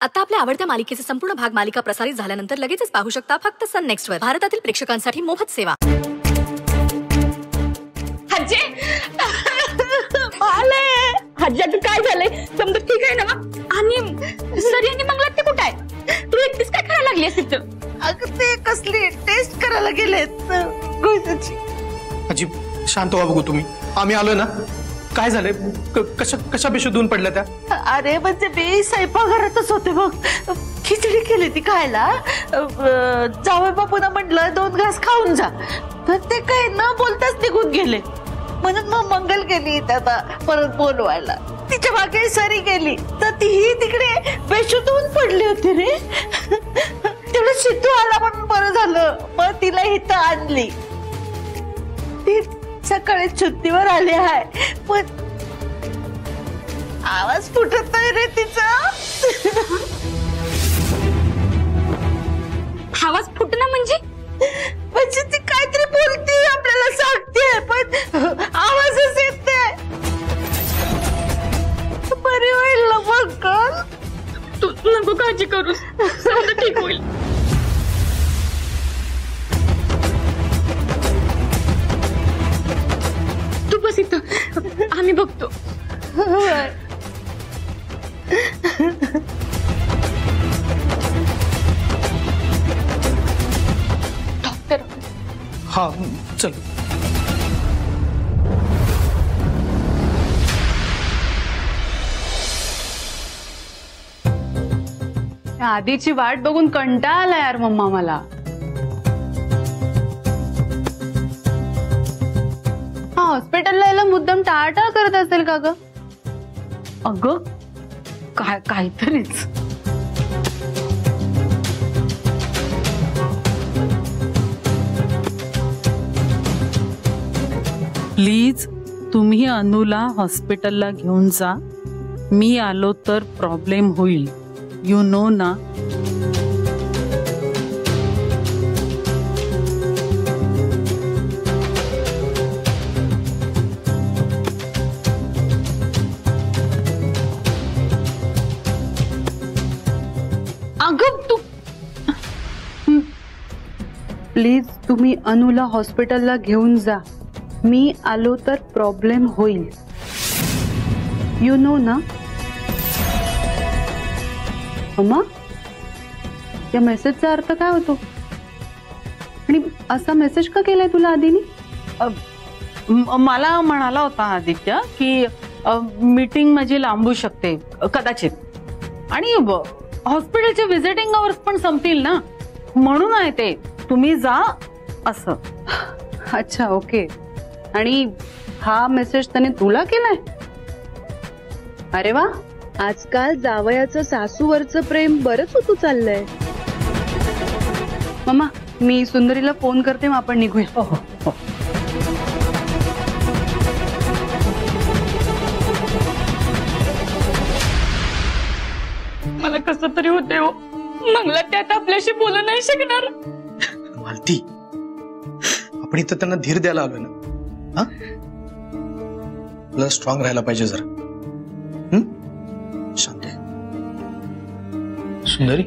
आता आपल्या आवडत्या मालिकेचे संपूर्ण भाग मालिका प्रसारित झाल्यानंतर लगेचच पाहू शकता फक्त सन नेक्स्ट वर. भारतातील प्रेक्षकांसाठी मोफत सेवा. हज्जे! आलंय हज्जा तू काय झालंय? समजा ठीक आहे ना आणि सरी आणि मंगला ते कुठं आहे? तू एकटीच काय करायला लागली असं तिथं अगं ते कसली टेस्ट करायला गेलेत. गोळीची अजी शांत व्हा बघू तुम्ही. आम्ही आलोय ना? काय झालंय? क- कशा कशा बेशुद्धून पडल्या त्या? अरे म्हणजे मी स्वयंपाकघरातच होते बघ. खिचडी केली ती खायला. जावई बापूला म्हटलं दोन घास खाऊन जा. तर ते काय न बोलताच निघून गेले. म्हणून मग मंगल गेली आता परत बोलवायला. तिच्यामागे सरी गेली. तर तीही तिकडे बेशुद्ध होऊन पडली होती रे. तेवढं सिद्धू आला म्हणून बरं झालं. मग तिला इथं आणली. ती सकाळी सुट्टीवर आली आहे पण आवाज फुटत नाही रे तिचा. हा चल. आधीची वाट बघून कंटाळा आला यार मम्मा मला. हा हॉस्पिटलला यायला मुद्दाम टाळाटाळ करत असेल का ग? अग काय काहीतरीच. प्लीज तुम्ही अनुला हॉस्पिटलला घेऊन जा. मी आलो तर प्रॉब्लेम होईल. यू नो ना? अगं तू प्लीज तुम्ही अनुला हॉस्पिटलला घेऊन जा. मी आलो तर प्रॉब्लेम होईल. यू नो ना? अम्मा या मेसेजचा अर्थ काय होतो? आणि असा मेसेज का केलाय तुला आधीनी? मला म्हणाला होता आदित्य की मीटिंग माझी लांबू शकते कदाचित. आणि हॉस्पिटलचे व्हिजिटिंग अवर्स पण संपतील ना? म्हणून आहे ते. तुम्ही जा असं. अच्छा ओके आणि हा मेसेज त्याने तुला केलाय? अरे वा. आजकाल जावयाचं सासूवरचं प्रेम बरंच होतो चाललंय. मम्मा मी सुंदरीला फोन करते मग आपण निघूया. मला कसं तरी होते हो. मंगला त्यात आपल्याशी बोलू नाही शकणार. मालती आपण इथं त्यांना धीर द्यायला आलोय ना. हा? आपल्याला स्ट्रॉंग राहायला पाहिजे जरा. हं? सुंदरी?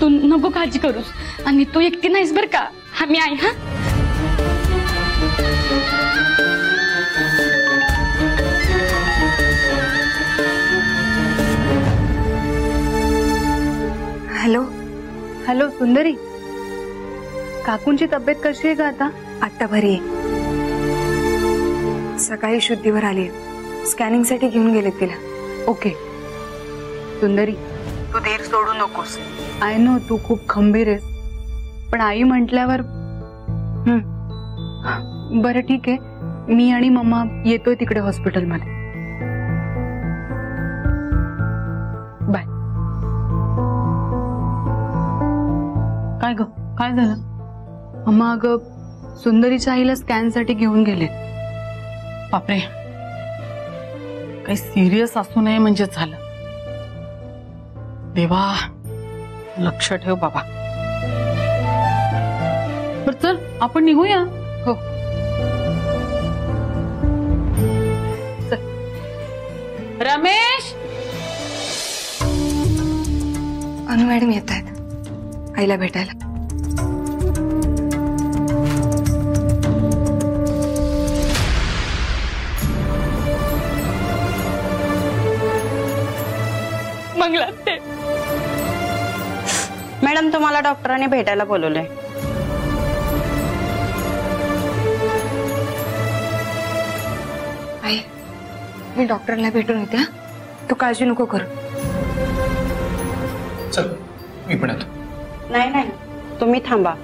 तू नको काळजी करूस. आणि तू एकटी नाहीस बर का? आम्ही आहे हा? हॅलो सुंदरी. काकूंची तब्येत कशी आहे का आता? आत्ता बरी आहे. सकाळी शुद्धीवर आली. स्कॅनिंगसाठी घेऊन गेले तिला. ओके. सुंदरी. तू धीर सोडू नकोस. आय नो तू खूप खंबीर आहेस. पण आई म्हटल्यावर बरं ठीक आहे. मी आणि मम्मा येतोय तिकडे हॉस्पिटलमध्ये. काय ग? काय झालं? अम्मा अगं सुंदरीच्या आईला स्कॅनसाठी घेऊन गेले. बापरे. काही सिरियस असू नये म्हणजे झालं. देवा लक्ष ठेव बाबा. बर चल आपण निघूया. हो. रमेश! अनु मॅडम येत आहेत. आईला भेटायला ते मॅडम तुम्हाला डॉक्टरांनी भेटायला बोलवलंय. आई मी डॉक्टरला भेटून येते हा. तू काळजी नको करू. चल मी पण येतो. नाही नाही. तुम्ही थांबा.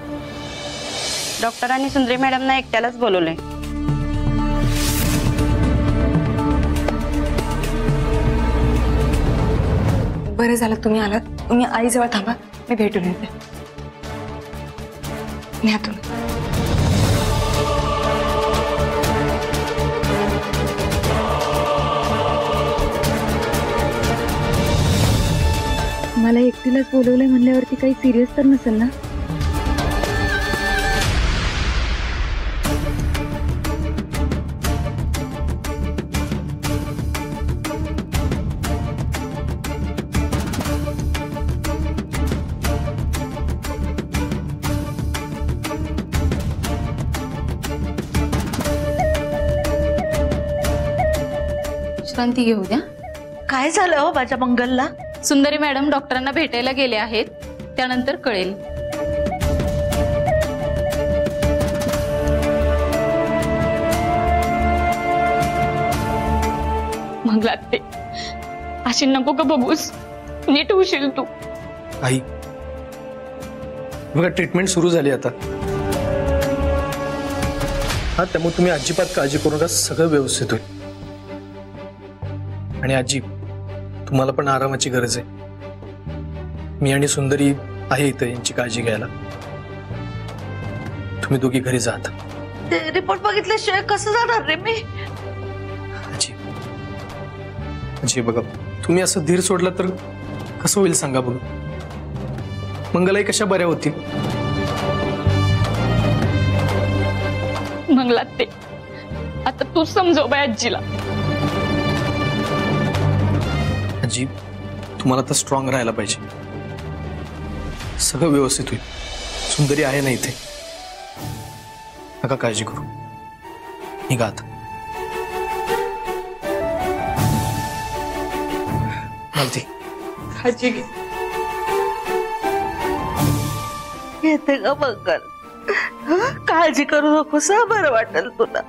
डॉक्टरांनी सुंदरी मॅडमना एकट्यालाच बोलवलंय. बरं झालं तुम्ही आलात. तुम्ही आईजवळ थांबा. मी भेटून येते. न्या तुम्ही. मला एकटीलाच बोलवलंय म्हणल्यावरती काही सिरियस तर नसेल ना? शांती घेऊ द्या. काय झालं हो माझ्या मंगलला? सुंदरी मॅडम डॉक्टरांना भेटायला गेले आहेत. त्यानंतर कळेल. मग लागते. अशी नको का बघूस. नीट होशील तू. आई बघा ट्रीटमेंट सुरू झाली आता. हा त्यामुळे तुम्ही अजिबात काळजी करू नका सगळं व्यवस्थित होईल. आणि अजिब तुम्हाला पण आरामाची गरज आहे. मी आणि सुंदरी आहे इथं यांची काळजी घ्यायला. तुम्ही दोघी घरी जात रिपोर्ट बघितल्याशिवाय कसं जाणार रे मी? आजी बघा तुम्ही असं धीर सोडला तर कसं होईल सांगा बघू. मंगलाई कशा बऱ्या होतील? मंगला ते. आता तू समजव बाय आजीला. आजी तुम्हाला तर स्ट्रॉंग राहायला पाहिजे. सगळं व्यवस्थित होईल. सुंदरी आहे ना इथे नका काळजी करू. निघा मालती. काळजी घे येते का मंगल? काळजी तुला.